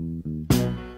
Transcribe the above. Mm-hmm.